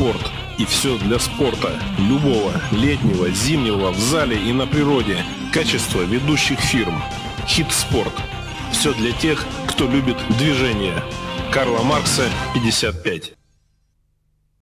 спорт. И все для спорта. Любого, летнего, зимнего, в зале и на природе. Качество ведущих фирм. Хит спорт. Все для тех, кто любит движение. Карла Маркса, 55.